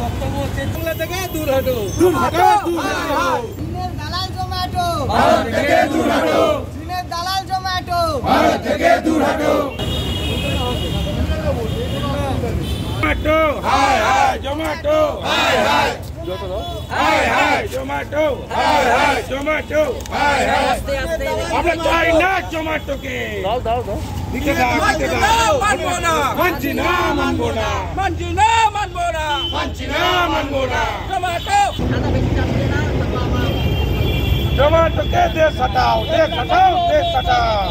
বক্তব্য হচ্ছে বাংলা থেকে দূর হটো চীনের দালাল জোম্যাটো ভারত থেকে দূর হটো চীনের দালাল জোম্যাটো ভারত থেকে দূর হটো জোম্যাটো হাই হাই জোম্যাটো হাই হাই হাই হাই জোম্যাটো হাই হাই জোম্যাটো হাই হাই আমরা চাই না জোম্যাটোকে দাও দাও দাও দিতে দাও দিতে দাও মানবো না মানছি না মানবো না মানছি না মানবো না মানছি না মানবো না টমেটো জোম্যাটোকে দেশ হটাও দেশ হটাও দেশ হটাও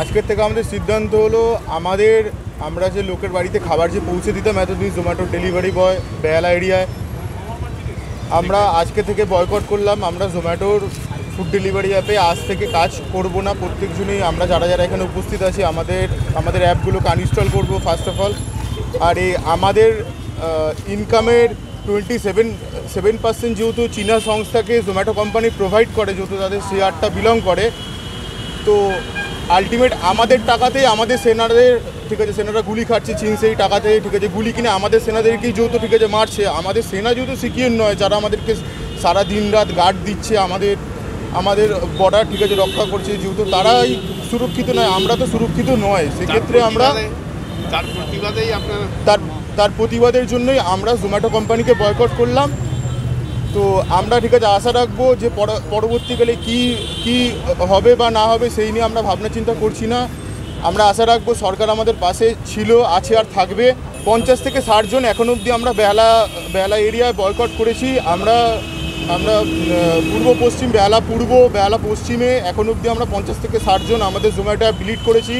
আজকের থেকে আমাদের সিদ্ধান্ত হলো আমাদের আমরা যে লোকের বাড়িতে খাবার যে পৌঁছে দিতাম এতদিন জোম্যাটো ডেলিভারি বয় বেহালা এরিয়ায় আমরা আজকে থেকে বয়কট করলাম আমরা জোম্যাটোর ফুড ডেলিভারি অ্যাপে আজ থেকে কাজ করব না প্রত্যেকজনই আমরা যারা যারা এখানে উপস্থিত আছি আমাদের আমাদের অ্যাপগুলোকে আনইনস্টল করব ফার্স্ট অফ অল আর এই আমাদের ইনকামের টোয়েন্টি সেভেন সেভেন পার্সেন্ট যেহেতু চীনা সংস্থাকে জোম্যাটো কোম্পানি প্রোভাইড করে যেহেতু তাদের শেয়ারটা বিলং করে তো আলটিমেট আমাদের টাকাতেই আমাদের সেনাদের ঠিক আছে সেনারা গুলি খাচ্ছে চীন সেই টাকাতে ঠিক আছে গুলি কিনে আমাদের সেনাদেরকেই যেহেতু ঠিক আছে মারছে আমাদের সেনা যেহেতু সিকিউর নয় যারা আমাদেরকে সারা দিন রাত গার্ড দিচ্ছে আমাদের আমাদের বর্ডার ঠিক আছে রক্ষা করছে যেহেতু তারাই সুরক্ষিত নয় আমরা তো সুরক্ষিত নয় সেক্ষেত্রে আমরা তার প্রতিবাদেই আপনার তার তার প্রতিবাদের জন্যই আমরা জোম্যাটো কোম্পানিকে বয়কট করলাম। তো আমরা ঠিক আছে, আশা রাখব যে পরবর্তীকালে কি কি হবে বা না হবে সেই নিয়ে আমরা ভাবনা চিন্তা করছি না। আমরা আশা রাখব সরকার আমাদের পাশে ছিল, আছে আর থাকবে। পঞ্চাশ থেকে ষাট জন এখন অবধি আমরা বেহালা বেহালা এরিয়ায় বয়কট করেছি। আমরা আমরা পূর্ব, পশ্চিম, বেহালা পূর্ব, বেহালা পশ্চিমে এখন অবধি আমরা পঞ্চাশ থেকে ষাট জন আমাদের জোম্যাটো অ্যাপ ডিলিট করেছি।